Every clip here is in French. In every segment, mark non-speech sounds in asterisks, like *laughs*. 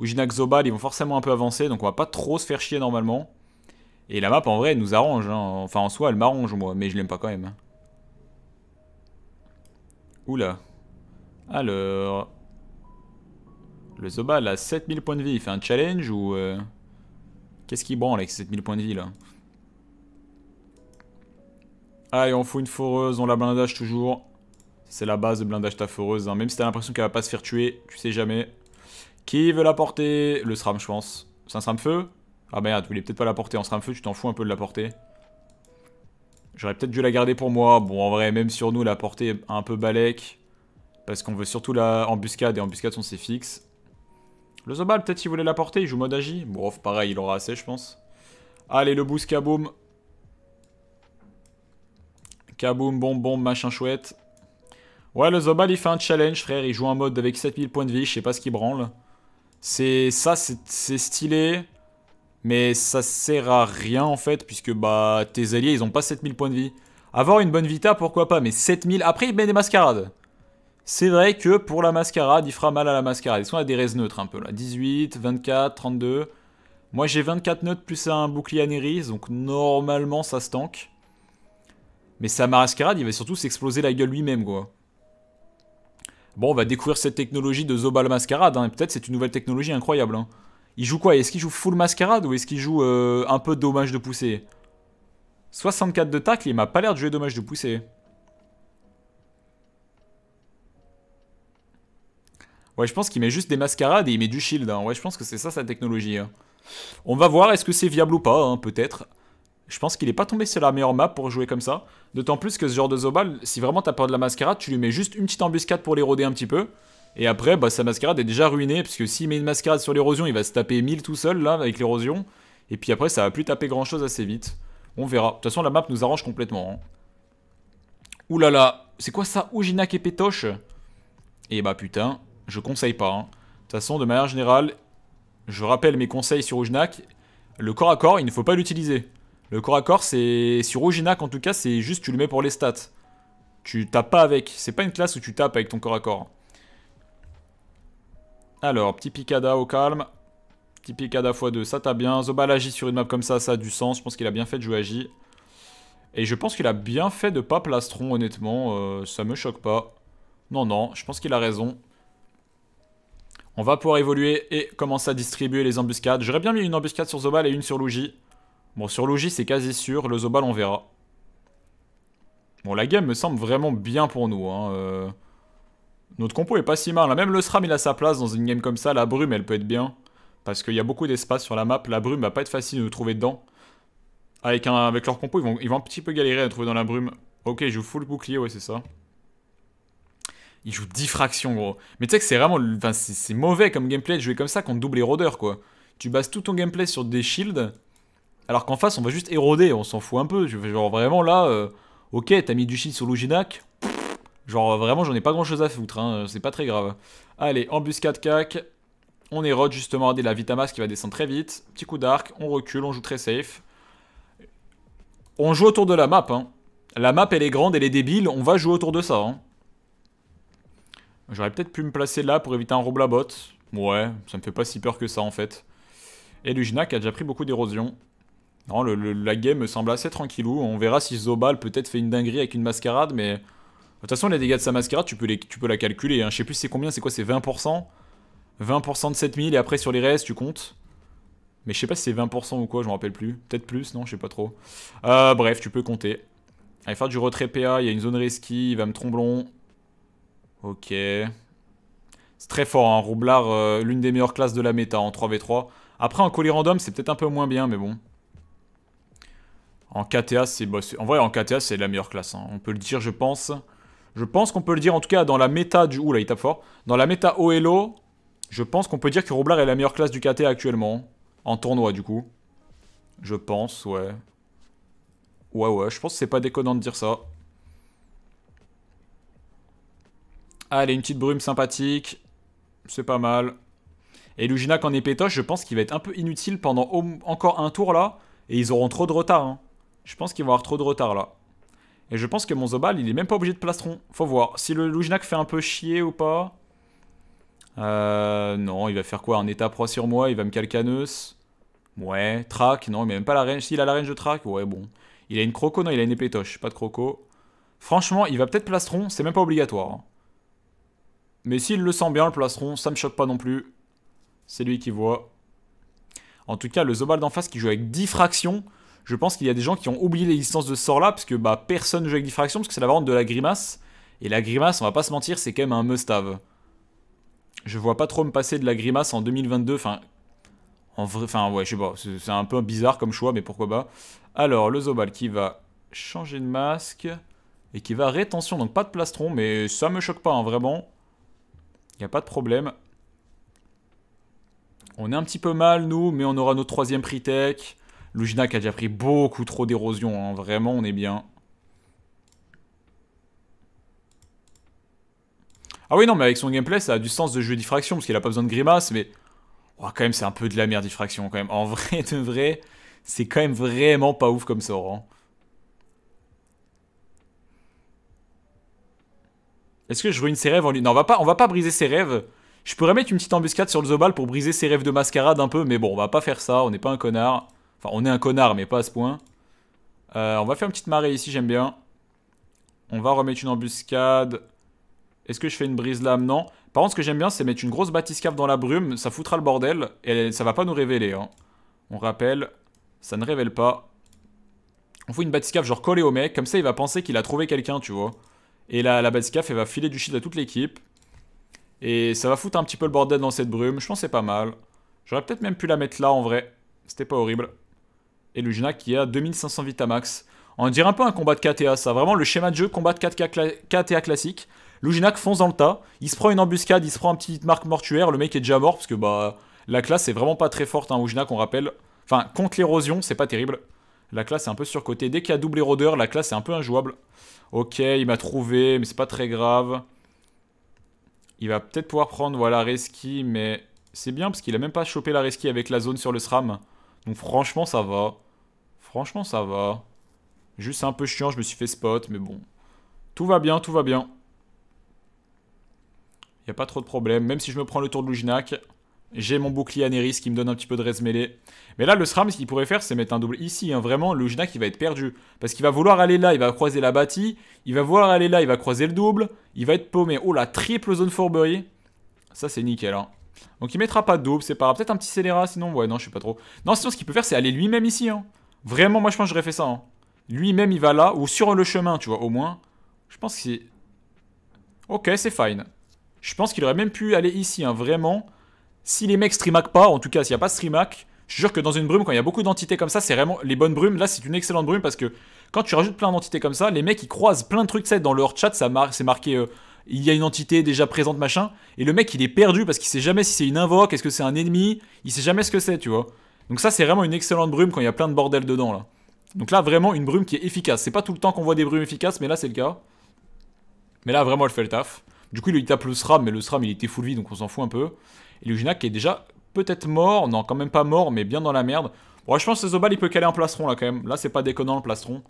Ujinac Zobal, ils vont forcément un peu avancer, donc on va pas trop se faire chier normalement. Et la map, en vrai, elle nous arrange. Hein. Enfin, en soi, elle m'arrange, moi, mais je l'aime pas quand même. Oula. Alors... Le Zobal a 7000 points de vie. Il fait un challenge ou... Euh, qu'est-ce qu'il branle avec 7000 points de vie, là? Allez, on fout une foreuse, on la blindage toujours. C'est la base de blindage ta foreuse. Hein. Même si t'as l'impression qu'elle va pas se faire tuer, tu sais jamais. Qui veut la porter? Le SRAM, je pense. C'est un SRAM feu Ah merde, tu voulais peut-être pas la porter en SRAM feu, tu t'en fous un peu de la porter. J'aurais peut-être dû la garder pour moi. Bon, en vrai, même sur nous, la porter un peu balèque. Parce qu'on veut surtout la embuscade, et embuscade sont ses fixes. Le Zobal, peut-être qu'il voulait la porter, il joue mode agi? Bon, pareil, il aura assez, je pense. Allez, le boost kaboom. Kaboom, bon, bon, machin chouette. Ouais, le Zobal, il fait un challenge, frère. Il joue en mode avec 7000 points de vie, je sais pas ce qu'il branle. C'est ça, c'est stylé. Mais ça sert à rien, en fait, puisque bah tes alliés, ils ont pas 7000 points de vie. Avoir une bonne vita, pourquoi pas, mais 7000... Après, il met des mascarades. C'est vrai que pour la mascarade, il fera mal à la mascarade. Ils sont à des res neutres un peu là. 18, 24, 32. Moi j'ai 24 notes plus un bouclier anéris, donc normalement ça se. Mais sa mascarade, il va surtout s'exploser la gueule lui-même quoi. Bon, on va découvrir cette technologie de Zobal Mascarade. Hein. Peut-être c'est une nouvelle technologie incroyable. Hein. Il joue quoi? Est-ce qu'il joue full mascarade ou est-ce qu'il joue euh, un peu dommage de poussée 64 de tacle, il m'a pas l'air de jouer dommage de poussée. Ouais, je pense qu'il met juste des mascarades et il met du shield. Hein. Ouais, je pense que c'est ça sa technologie. Hein. On va voir, est-ce que c'est viable ou pas, peut-être. Je pense qu'il est pas tombé sur la meilleure map pour jouer comme ça. D'autant plus que ce genre de Zobal, si vraiment t'as peur de la mascarade, tu lui mets juste une petite embuscade pour l'éroder un petit peu. Et après, bah, sa mascarade est déjà ruinée, parce que s'il met une mascarade sur l'érosion, il va se taper 1000 tout seul, là, avec l'érosion. Et puis après, ça va plus taper grand-chose assez vite. On verra. De toute façon, la map nous arrange complètement. Hein. Ouh là c'est quoi ça Ujinac et Pétoche? Et bah putain, je conseille pas. Hein. De toute façon, de manière générale, je rappelle mes conseils sur Ujnak. Le corps à corps, il ne faut pas l'utiliser. Le corps à corps, c'est sur Ujnak en tout cas, c'est juste tu le mets pour les stats. Tu tapes pas avec. C'est pas une classe où tu tapes avec ton corps à corps. Alors, petit picada au calme. Petit picada x2, ça t'a bien. Zobal agit sur une map comme ça, ça a du sens. Je pense qu'il a bien fait de jouer agi. Et je pense qu'il a bien fait de pas plastron, honnêtement. Euh, ça me choque pas. Non, non, je pense qu'il a raison. On va pouvoir évoluer et commencer à distribuer les embuscades. J'aurais bien mis une embuscade sur Zobal et une sur Luigi. Bon, sur Luigi, c'est quasi sûr. Le Zobal, on verra. Bon, la game me semble vraiment bien pour nous. Hein. Euh. Notre compo est pas si mal. Même le SRAM, il a sa place dans une game comme ça. La brume, elle peut être bien. Parce qu'il y a beaucoup d'espace sur la map. La brume va pas être facile de nous trouver dedans. Avec, un, avec leur compo, ils vont, ils vont un petit peu galérer à trouver dans la brume. Ok, je joue full bouclier, ouais, c'est ça. Il joue diffraction, gros. Mais tu sais que c'est vraiment. Enfin, c'est mauvais comme gameplay de jouer comme ça contre double érodeur, quoi. Tu bases tout ton gameplay sur des shields. Alors qu'en face, on va juste éroder, on s'en fout un peu. Genre vraiment là, euh, ok, t'as mis du shield sur Luginac. Genre vraiment, j'en ai pas grand chose à foutre, hein, c'est pas très grave. Allez, embuscade cac. On érode justement, regardez la Vitamas qui va descendre très vite. Petit coup d'arc, on recule, on joue très safe. On joue autour de la map, hein. La map, elle est grande, elle est débile, on va jouer autour de ça, hein. J'aurais peut-être pu me placer là pour éviter un bot. Ouais, ça me fait pas si peur que ça en fait. Et Luginac a déjà pris beaucoup d'érosion. Non, la game me semble assez tranquillou. On verra si Zobal peut-être fait une dinguerie avec une mascarade, mais... De toute façon, les dégâts de sa mascarade, tu peux, les, tu peux la calculer. Hein. Je sais plus c'est combien, c'est quoi, c'est 20% 20% de 7000 et après sur les restes, tu comptes? Mais je sais pas si c'est 20% ou quoi, je me rappelle plus. Peut-être plus, non, je sais pas trop. Euh, bref, tu peux compter. Allez, faire du retrait PA, il y a une zone risky, il va me tromblon. Ok. C'est très fort, hein. Roublard, euh, l'une des meilleures classes de la méta en 3v3. Après, en colis random, c'est peut-être un peu moins bien, mais bon. En KTA, c'est... en vrai, en KTA, c'est la meilleure classe. Hein. On peut le dire, je pense. Je pense qu'on peut le dire, en tout cas, dans la méta du... Il tape fort. Dans la méta OLO, je pense qu'on peut dire que Roublard est la meilleure classe du KTA actuellement. En tournoi, du coup. Je pense, ouais. Ouais, ouais, je pense que c'est pas déconnant de dire ça. Allez, une petite brume sympathique. C'est pas mal. Et Luginac en épétoche, je pense qu'il va être un peu inutile pendant encore un tour là. Et ils auront trop de retard. Hein. Je pense qu'ils vont avoir trop de retard là. Et je pense que mon Zobal, il est même pas obligé de plastron. Faut voir. Si le Luginac fait un peu chier ou pas. Euh, non, il va faire quoi? Un état pro sur moi, il va me calcaneuse. Ouais, track, non, mais même pas la range. S'il a la range de track, ouais, bon. Il a une croco, non, il a une épétoche, pas de croco. Franchement, il va peut-être plastron, c'est même pas obligatoire. Hein. Mais s'il le sent bien, le plastron, ça me choque pas non plus. C'est lui qui voit. En tout cas, le Zobal d'en face qui joue avec diffraction, je pense qu'il y a des gens qui ont oublié l'existence de ce sort-là, parce que bah, personne joue avec diffraction, parce que c'est la variante de la grimace. Et la grimace, on va pas se mentir, c'est quand même un must-have. Je vois pas trop me passer de la grimace en 2022, enfin... En vrai, enfin ouais, je sais pas, c'est un peu bizarre comme choix, mais pourquoi pas. Alors, le Zobal qui va changer de masque, et qui va rétention, donc pas de plastron, mais ça me choque pas, hein, vraiment. Il a pas de problème. On est un petit peu mal, nous, mais on aura notre troisième prix tech. Luginac a déjà pris beaucoup trop d'érosion, hein. vraiment, on est bien. Ah oui, non, mais avec son gameplay, ça a du sens de jouer diffraction, parce qu'il a pas besoin de grimace, mais... Oh, quand même, c'est un peu de la merde, diffraction, quand même. En vrai, de vrai, c'est quand même vraiment pas ouf comme sort. Hein. Est-ce que je ruine ses rêves en lui Non, on va pas, on va pas briser ses rêves. Je pourrais mettre une petite embuscade sur le Zobal pour briser ses rêves de mascarade un peu, mais bon, on va pas faire ça, on n'est pas un connard. Enfin, on est un connard, mais pas à ce point. Euh, on va faire une petite marée ici, j'aime bien. On va remettre une embuscade. Est-ce que je fais une brise lame? Non. Par contre, ce que j'aime bien, c'est mettre une grosse batiscave dans la brume. Ça foutra le bordel. Et ça va pas nous révéler. Hein. On rappelle, ça ne révèle pas. On fout une batiscave genre collée au mec. Comme ça, il va penser qu'il a trouvé quelqu'un, tu vois. Et la, la batiscave, elle va filer du shit à toute l'équipe. Et ça va foutre un petit peu le bordel dans cette brume. Je pense que c'est pas mal. J'aurais peut-être même pu la mettre là, en vrai. C'était pas horrible et Lugina qui a 2500 Vitamax. On dirait un peu un combat de KTA, ça. Vraiment le schéma de jeu combat de KTA classique. Luginac fonce dans le tas, il se prend une embuscade, il se prend un petit marque mortuaire, le mec est déjà mort parce que bah la classe est vraiment pas très forte, hein, on rappelle. Enfin, contre l'érosion, c'est pas terrible. La classe est un peu surcotée. Dès qu'il y a double érodeur, la classe est un peu injouable. Ok, il m'a trouvé, mais c'est pas très grave. Il va peut-être pouvoir prendre, voilà, Reski, mais c'est bien parce qu'il a même pas chopé la Reski avec la zone sur le SRAM. Donc franchement, ça va. Franchement, ça va. Juste un peu chiant, je me suis fait spot, mais bon. Tout va bien, tout va bien. Il a pas trop de problème. Même si je me prends le tour de Luginac, j'ai mon bouclier Anéris qui me donne un petit peu de res mêlée. Mais là, le SRAM, ce qu'il pourrait faire, c'est mettre un double ici. Hein. Vraiment, Luginac, il va être perdu. Parce qu'il va vouloir aller là, il va croiser la bâtie. Il va vouloir aller là, il va croiser le double. Il va être paumé. Oh, la triple zone fourberie. Ça, c'est nickel. Hein. Donc il mettra pas de double, c'est pas grave. Peut-être un petit scélérat sinon. Ouais, non, je sais pas trop. Non, sinon ce qu'il peut faire, c'est aller lui-même ici. Hein. Vraiment, moi je pense que j'aurais fait ça. Hein. Lui-même, il va là, ou sur le chemin, tu vois, au moins. Je pense que c'est... Ok, c'est fine. Je pense qu'il aurait même pu aller ici, hein, vraiment. Si les mecs streamac pas, en tout cas, s'il n'y a pas streamac, je sûr que dans une brume, quand il y a beaucoup d'entités comme ça, c'est vraiment les bonnes brumes. Là, c'est une excellente brume parce que quand tu rajoutes plein d'entités comme ça, les mecs ils croisent plein de trucs, ça, dans leur chat, ça c'est marqué euh, il y a une entité déjà présente, machin. Et le mec, il est perdu parce qu'il sait jamais si c'est une invoque, est-ce que c'est un ennemi, il sait jamais ce que c'est, tu vois. Donc ça, c'est vraiment une excellente brume quand il y a plein de bordel dedans, là. Donc là, vraiment, une brume qui est efficace. C'est pas tout le temps qu'on voit des brumes efficaces, mais là, c'est le cas. Mais là, vraiment, elle fait le taf. Du coup, il tape le SRAM, mais le SRAM, il était full vie, donc on s'en fout un peu. Et le qui est déjà peut-être mort, non, quand même pas mort, mais bien dans la merde. Bon, je pense que Zobal, il peut caler un plastron, là, quand même. Là, c'est pas déconnant, le plastron.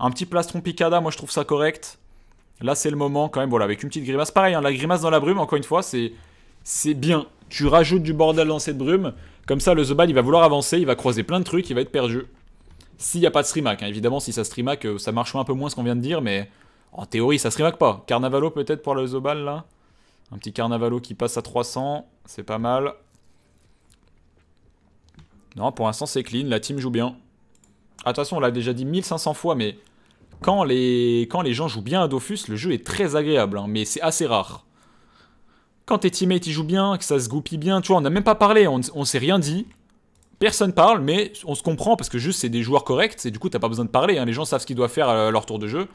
Un petit plastron picada, moi, je trouve ça correct. Là, c'est le moment quand même, voilà, avec une petite grimace. Pareil, hein, la grimace dans la brume, encore une fois, c'est c'est bien. Tu rajoutes du bordel dans cette brume. Comme ça, le Zobal, il va vouloir avancer, il va croiser plein de trucs, il va être perdu. S'il n'y a pas de streamac, hein. évidemment, si ça streamac, euh, ça marche un peu moins ce qu'on vient de dire, mais en théorie, ça streamac pas. Carnavalo peut-être pour le Zobal, là. Un petit Carnavalo qui passe à 300, c'est pas mal. Non, pour l'instant, c'est clean, la team joue bien. Attention, on l'a déjà dit 1500 fois, mais quand les, gens jouent bien à Dofus, le jeu est très agréable, hein, mais c'est assez rare. Quand tes teammates ils jouent bien, que ça se goupille bien, tu vois, on n'a même pas parlé, on, s'est rien dit. Personne parle, mais on se comprend parce que juste c'est des joueurs corrects, et du coup t'as pas besoin de parler, hein, les gens savent ce qu'ils doivent faire à leur tour de jeu.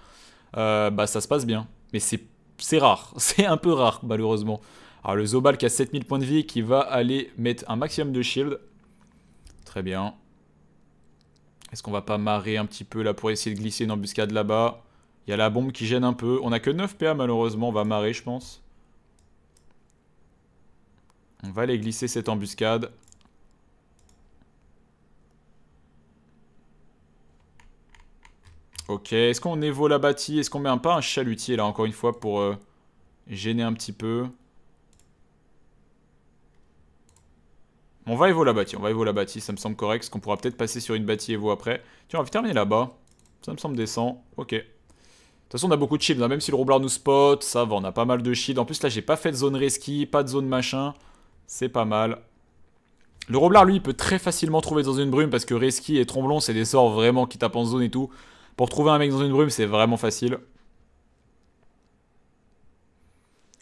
Euh, bah ça se passe bien. Mais c'est rare, *laughs* c'est un peu rare malheureusement. Alors le Zobal qui a 7000 points de vie qui va aller mettre un maximum de shield. Très bien. Est-ce qu'on va pas marrer un petit peu là pour essayer de glisser une embuscade là-bas? Il y a la bombe qui gêne un peu. On a que 9 PA malheureusement, on va marrer je pense. On va aller glisser cette embuscade. Ok, est-ce qu'on évo la bâtie? Est-ce qu'on met un pas un chalutier là encore une fois pour euh, gêner un petit peu? On va Evo la bâtie, on va Evo la bâtie, ça me semble correct, parce qu'on pourra peut-être passer sur une bâtie Evo après. Tiens, on va terminer là-bas. Ça me semble décent, ok. De toute façon, on a beaucoup de shields, hein. même si le roublard nous spot, ça va, on a pas mal de shields. En plus, là, j'ai pas fait de zone risky, pas de zone machin. C'est pas mal. Le roublard, lui, il peut très facilement trouver dans une brume, parce que risky et tromblon, c'est des sorts vraiment qui tapent en zone et tout. Pour trouver un mec dans une brume, c'est vraiment facile.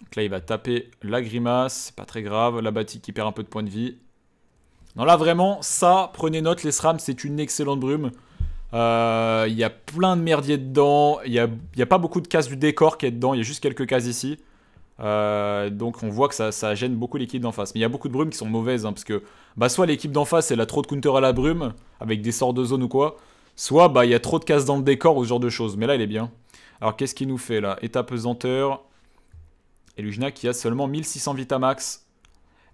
Donc là, il va taper la grimace, pas très grave. La bâtie qui perd un peu de points de vie. Non, là, vraiment, ça, prenez note, les SRAM, c'est une excellente brume. Euh, il y a plein de merdier dedans. Il n'y a, pas beaucoup de cases du décor qui est dedans. Il y a juste quelques cases ici. Euh, donc on voit que ça, gêne beaucoup l'équipe d'en face. Mais il y a beaucoup de brumes qui sont mauvaises. Hein, parce que bah, soit l'équipe d'en face elle a trop de counter à la brume. Avec des sorts de zone ou quoi. Soit bah, il y a trop de cases dans le décor ou ce genre de choses. Mais là il est bien. Alors qu'est-ce qu'il nous fait là? État pesanteur. Et Lugina qui a seulement 1600 Vitamax.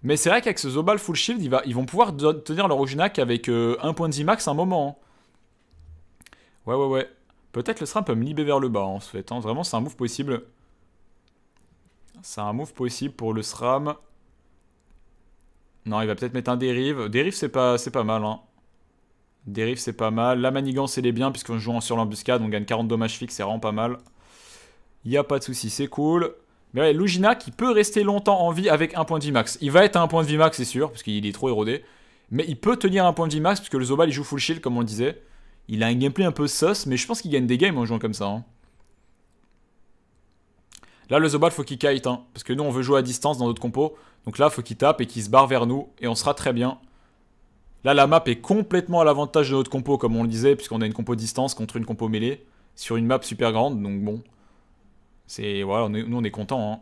Mais c'est vrai qu'avec ce Zobal full shield, ils vont pouvoir tenir leur Ujnak avec euh, un point de max un moment. Hein. Ouais, ouais, ouais. Peut-être le SRAM peut me libérer vers le bas, en fait. Hein. Vraiment, c'est un move possible. C'est un move possible pour le SRAM. Non, il va peut-être mettre un dérive. Dérive, c'est pas, pas mal. Hein. Dérive, c'est pas mal. La manigance, elle est bien, puisqu'on joue sur l'embuscade. On gagne 40 dommages fixes, c'est vraiment pas mal. Il a pas de souci, c'est cool. Mais ouais, Lugina qui peut rester longtemps en vie avec un point de vie max. Il va être à un point de vie max, c'est sûr, parce qu'il est trop érodé. Mais il peut tenir un point de vie max, puisque le Zobal, il joue full shield, comme on le disait. Il a un gameplay un peu sus, mais je pense qu'il gagne des games en jouant comme ça. Hein. Là, le Zobal, faut qu'il kite, hein, parce que nous, on veut jouer à distance dans notre compo. Donc là, faut qu'il tape et qu'il se barre vers nous, et on sera très bien. Là, la map est complètement à l'avantage de notre compo, comme on le disait, puisqu'on a une compo distance contre une compo mêlée, sur une map super grande, donc bon. C'est voilà, nous, on est content. Hein.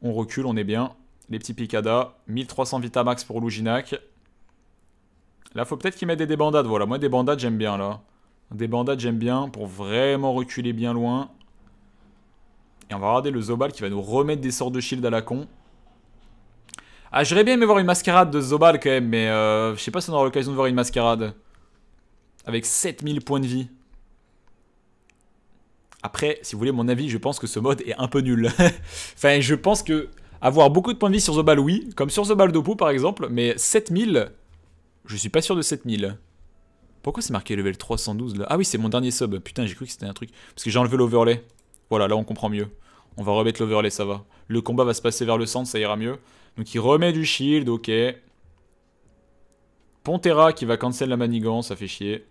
On recule, on est bien. Les petits picadas, 1300 Vitamax pour Luginac. Là, faut peut-être qu'il mette des débandades. Voilà, moi, des bandades, j'aime bien, là. Des bandades, j'aime bien pour vraiment reculer bien loin. Et on va regarder le Zobal qui va nous remettre des sorts de shield à la con. Ah, j'aurais bien aimé voir une mascarade de Zobal quand même, mais euh, je sais pas si on aura l'occasion de voir une mascarade. Avec 7000 points de vie. Après, si vous voulez mon avis, je pense que ce mode est un peu nul. *laughs* enfin, je pense que avoir beaucoup de points de vie sur Zobal, oui. Comme sur Zobal Dopu, par exemple. Mais 7000, je suis pas sûr de 7000. Pourquoi c'est marqué level 312 là? Ah oui, c'est mon dernier sub. Putain, j'ai cru que c'était un truc. Parce que j'ai enlevé l'overlay. Voilà, là on comprend mieux. On va remettre l'overlay, ça va. Le combat va se passer vers le centre, ça ira mieux. Donc il remet du shield, ok. Pontera qui va cancel la manigance, ça fait chier.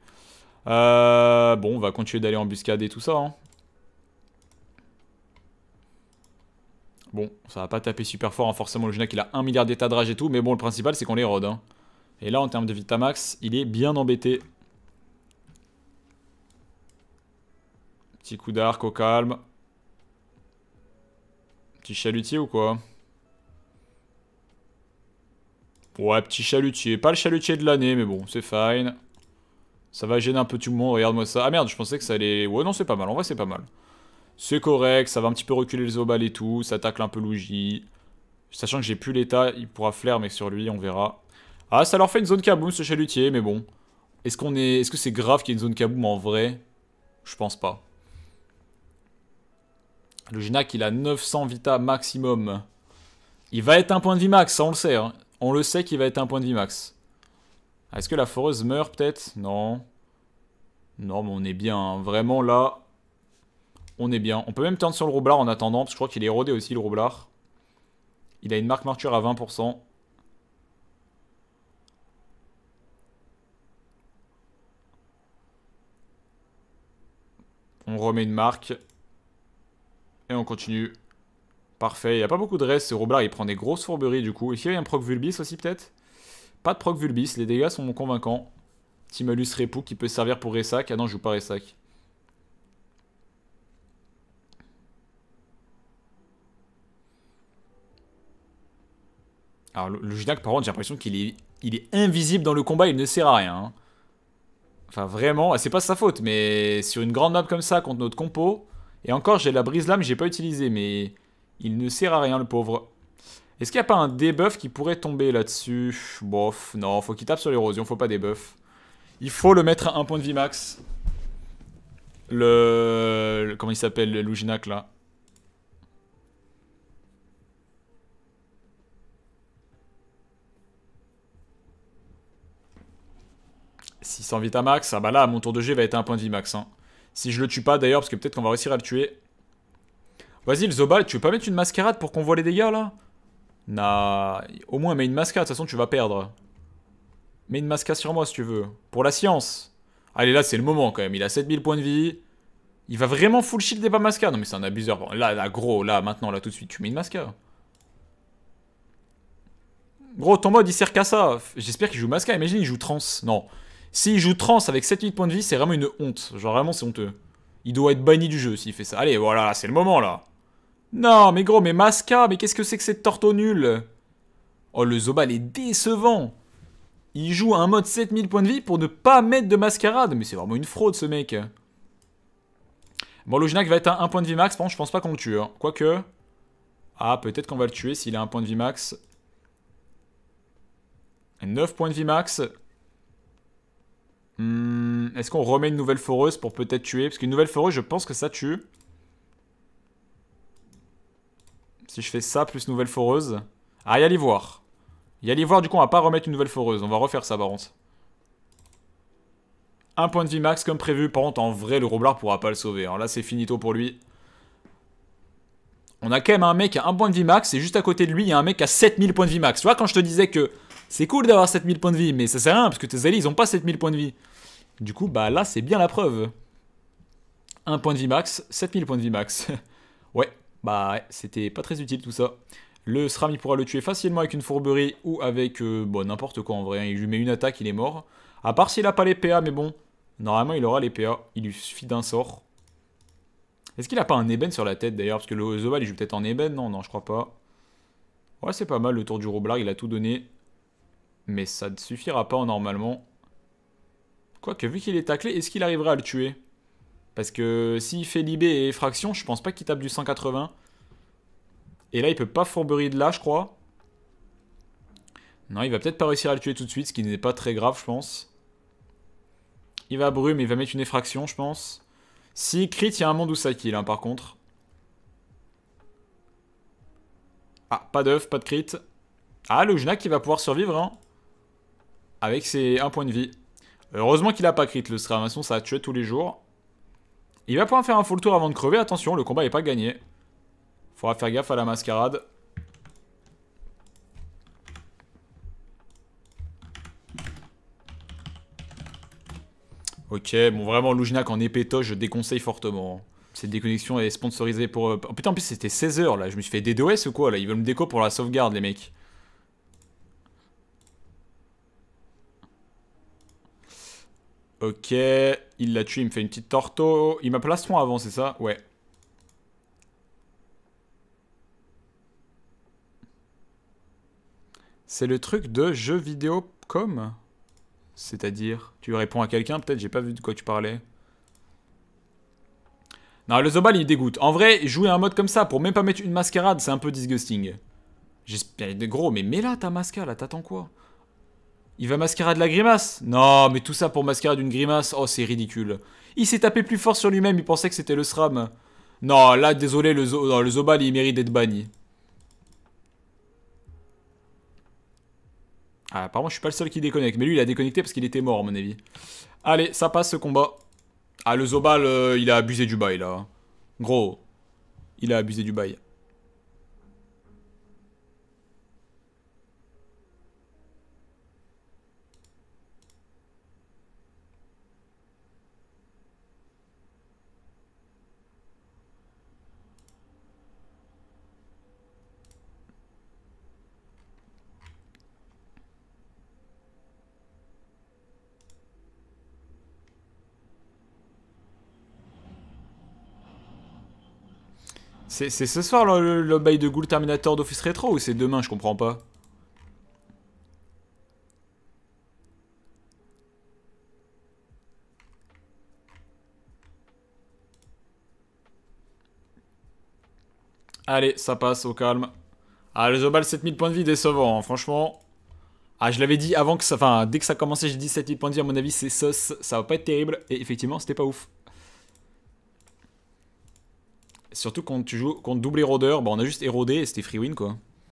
Euh, bon, on va continuer d'aller en buscade et tout ça. Hein. Bon, ça va pas taper super fort, hein. forcément le Genac il a 1 milliard d'état de rage et tout, mais bon le principal c'est qu'on les rôde. Hein. Et là, en termes de Vitamax, il est bien embêté. Petit coup d'arc au calme. Petit chalutier ou quoi? Ouais, petit chalutier. Pas le chalutier de l'année, mais bon, c'est fine. Ça va gêner un peu tout le monde, regarde-moi ça. Ah merde, je pensais que ça allait... Ouais, non, c'est pas mal, en vrai, c'est pas mal. C'est correct, ça va un petit peu reculer les obales et tout, ça tacle un peu Luigi. Sachant que j'ai plus l'état, il pourra flair, mais sur lui, on verra. Ah, ça leur fait une zone kaboom ce chalutier, mais bon. Est-ce qu'on est, est-ce que c'est grave qu'il y ait une zone kaboom en vrai? Je pense pas. Le Ginac, il a 900 vita maximum. Il va être un point de vie max, ça on le sait. Hein. On le sait qu'il va être un point de vie max. Ah, est-ce que la foreuse meurt peut-être? Non. Non, mais on est bien. Hein. Vraiment là, on est bien. On peut même tendre sur le roublard en attendant, parce que je crois qu'il est érodé aussi le roublard. Il a une marque marture à 20%. On remet une marque. Et on continue. Parfait. Il n'y a pas beaucoup de reste. Ce Roblar, il prend des grosses fourberies du coup. Est-ce qu'il y a un proc Vulbis aussi peut-être? Pas de proc Vulbis. Les dégâts sont convaincants. Timalus Repou qui peut servir pour Ressac. Ah non, je joue pas Ressac. Alors le, par contre, j'ai l'impression qu'il est, invisible dans le combat. Il ne sert à rien. Hein. Enfin, vraiment, c'est pas sa faute, mais sur une grande map comme ça, contre notre compo, et encore, j'ai la brise-lame, j'ai pas utilisé, mais il ne sert à rien, le pauvre. Est-ce qu'il n'y a pas un debuff qui pourrait tomber là-dessus? Bof, non, faut qu'il tape sur l'érosion, faut pas debuff. Il faut le mettre à un point de vie max. Le... Comment il s'appelle, le Luginac, là? 600 vite à max. Ah bah là, mon tour de G va être un point de vie max. Hein. Si je le tue pas d'ailleurs, parce que peut-être qu'on va réussir à le tuer. Vas-y, le Zobal, tu veux pas mettre une mascarade pour qu'on voit les dégâts là? Nah, au moins mets une mascarade, de toute façon tu vas perdre. Mets une mascarade sur moi si tu veux. Pour la science. Allez, là c'est le moment quand même. Il a 7000 points de vie. Il va vraiment full shield et pas mascarade. Non mais c'est un abuseur. là, là, gros, là, maintenant, là, tout de suite, tu mets une mascarade. Gros, ton mode il sert qu'à ça. J'espère qu'il joue mascarade. Imagine, il joue trans. Non. S'il joue trans avec 7000 points de vie, c'est vraiment une honte. Genre vraiment, c'est honteux. Il doit être banni du jeu s'il fait ça. Allez, voilà, c'est le moment là. Non, mais gros, mais Masca, mais qu'est-ce que c'est que cette torto nulle Oh, le Zobal est décevant Il joue un mode 7000 points de vie pour ne pas mettre de mascarade. Mais c'est vraiment une fraude, ce mec. Bon, le va être à 1 point de vie max. Par contre, je pense pas qu'on le tue. Hein. Quoique... Ah, peut-être qu'on va le tuer s'il a un point de vie max. 9 points de vie max. Hmm, est-ce qu'on remet une nouvelle foreuse pour peut-être tuer? Parce qu'une nouvelle foreuse, je pense que ça tue. Si je fais ça plus nouvelle foreuse. Ah, y a voir. Y a voir, du coup, on va pas remettre une nouvelle foreuse. On va refaire ça, par contre. Un point de vie max comme prévu. Par contre, en vrai, le Roblard pourra pas le sauver. Alors là, c'est finito pour lui. On a quand même un mec à un point de vie max. Et juste à côté de lui, il y a un mec à 7000 points de vie max. Tu vois, quand je te disais que c'est cool d'avoir 7000 points de vie, mais ça sert à rien parce que tes alliés, ils ont pas 7000 points de vie. Du coup, bah là, c'est bien la preuve. Un point de vie max, 7000 points de vie max. *laughs* ouais, bah c'était pas très utile tout ça. Le SRAM, il pourra le tuer facilement avec une fourberie ou avec euh, bon, n'importe quoi en vrai. Hein. Il lui met une attaque, il est mort. À part s'il a pas les PA, mais bon, normalement il aura les PA. Il lui suffit d'un sort. Est-ce qu'il a pas un ébène sur la tête d'ailleurs? Parce que le Zobal il joue peut-être en ébène Non, non, je crois pas. Ouais, c'est pas mal le tour du Roblar, il a tout donné. Mais ça ne suffira pas normalement. Quoique, vu qu'il est taclé, est-ce qu'il arrivera à le tuer? Parce que s'il fait Libé et Effraction, je pense pas qu'il tape du 180. Et là, il peut pas fourberie de là, je crois. Non, il va peut-être pas réussir à le tuer tout de suite, ce qui n'est pas très grave, je pense. Il va brume, il va mettre une effraction, je pense. Si crit, il y a un monde où ça kill, hein, par contre. Ah, pas d'œuf, pas de crit. Ah, le Jnak qui va pouvoir survivre, hein. Avec ses 1 point de vie. Heureusement qu'il a pas crit, le Stramation, ça a tué tous les jours. Il va pouvoir faire un full tour avant de crever. Attention, le combat n'est pas gagné. Faudra faire gaffe à la mascarade. Ok, bon vraiment Loujnak en épétoche, je déconseille fortement. Cette déconnexion est sponsorisée pour... Oh putain en plus c'était 16h là, je me suis fait DDoS ou quoi là Ils veulent me déco pour la sauvegarde les mecs. Ok, il l'a tué, il me fait une petite torto. Il m'a plastron avant, c'est ça? Ouais. C'est le truc de jeu vidéo comme C'est-à-dire Tu réponds à quelqu'un peut-être J'ai pas vu de quoi tu parlais. Non, le Zobal il dégoûte. En vrai, jouer un mode comme ça pour même pas mettre une mascarade, c'est un peu disgusting. J'espère. Gros, mais mets là ta mascarade, là, t'attends quoi? Il va mascarer de la grimace Non, mais tout ça pour mascarer d'une grimace Oh, c'est ridicule. Il s'est tapé plus fort sur lui-même, il pensait que c'était le SRAM. Non, là, désolé, le, le Zobal, il mérite d'être banni. Ah, apparemment, je suis pas le seul qui déconnecte. Mais lui, il a déconnecté parce qu'il était mort, à mon avis. Allez, ça passe, ce combat. Ah, le Zobal, euh, il a abusé du bail, là. Gros, il a abusé du bail. C'est ce soir le, bail de Ghoul Terminator d'Office Retro ou c'est demain Je comprends pas. Allez, ça passe au calme. Ah, le Zobal 7000 points de vie décevant, hein, franchement. Ah, je l'avais dit avant que ça. Enfin, dès que ça commençait, j'ai dit 7000 points de vie. À mon avis, c'est sauce. Ça va pas être terrible. Et effectivement, c'était pas ouf. Surtout quand tu joues contre double érodeur, bah on a juste érodé et c'était free win quoi.